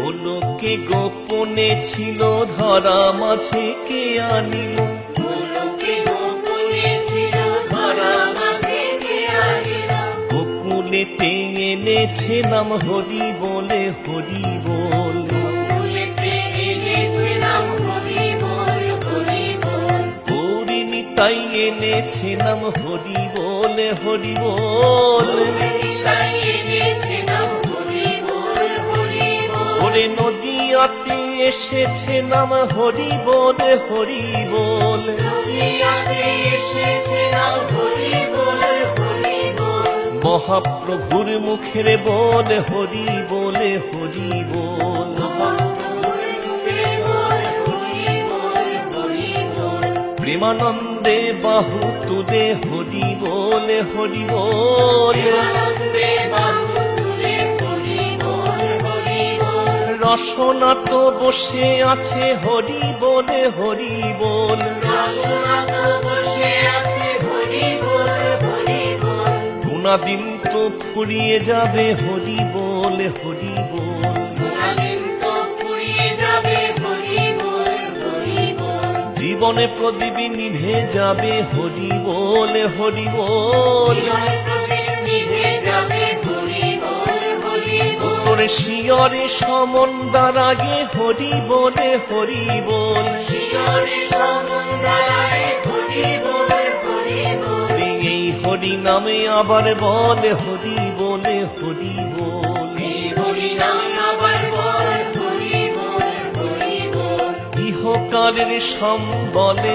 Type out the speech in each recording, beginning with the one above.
গোলকে গোপনে ছিল ধরা মাঝে কে আনিল বকুলেতে এনেছিলাম হরি বলে হরি বল। তাই তাই এনেছিলাম হরি বলে হরি বল। তাই নদী নদিয়াতে এসেছে নাম হরি বল হরি বল মহাপ্রভুর মুখের বল হরি বলে হরি বল প্রেমানন্দে বাহু তুদে হরি বলে হরি বল বাহু রসনা তো বসে আছে হরি বলে হরি বল গুণাদিন তো ফুরিয়ে যাবে হরি বল হরি বল জীবনে প্রদীপ নিভে যাবে হরি বলে হরি বল তোর শিয়রে সমন্দার আগে হরি বলে হরি বল শিয়রে এই হরি নামে আবার বলে হরি বলে হরি বল হরি নাম বল হরি বল হরি বল ইহকালের সম্বলে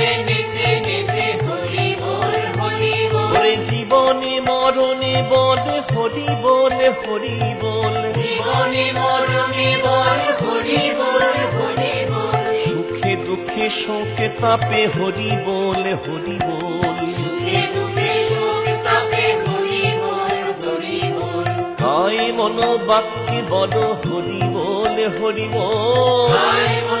জীবনে মরণে বলে হরি বলে হরি বল জীবনে মরণে বল হরি বল হরি বল সুখে দুঃখে শোকে তাপে হরি বলে হরি বল সুখে দুঃখে শোক তাপে হরি বল হরি বল কায় মন বাক্যে বল হরি বলে হরি বল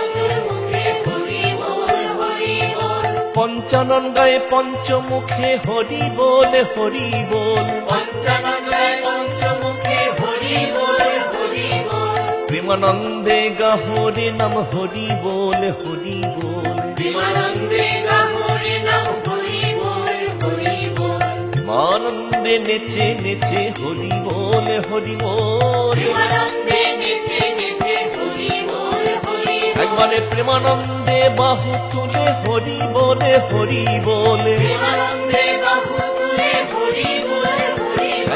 পঞ্চানন গায়ে পঞ্চমুখে হরি বলে হরি বল পঞ্চানন্দায় পঞ্চমুখে হরি বল হরি বল প্রেমানন্দে গাহরে নাম হরি বলে হরি বল বিমানন্দে গাহরে নাম হরি বল হরি বল প্রেমানন্দে নেচে নেচে হরি বলে হরি বল বলে প্রেমানন্দে বাহু তুলে হরি বলে হরি বলে।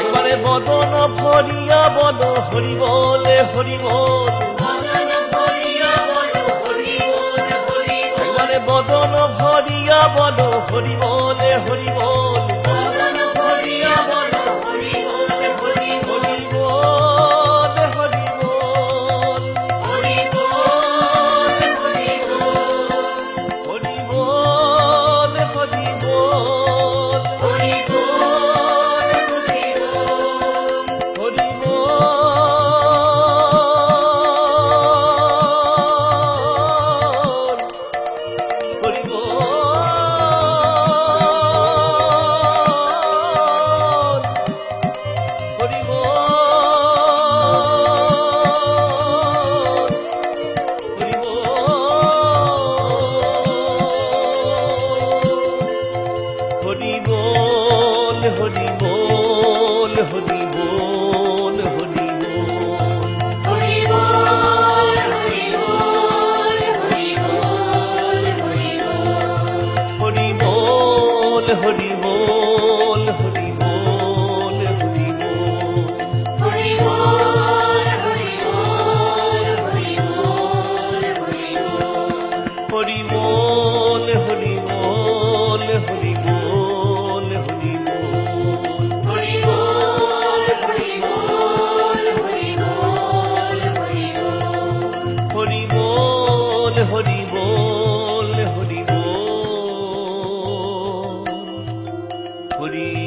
একবারে বদন ভরিয়া বল হরি বলে হরি বল। একবারে বদন ভরিয়া বল হরি বল হরি पुरी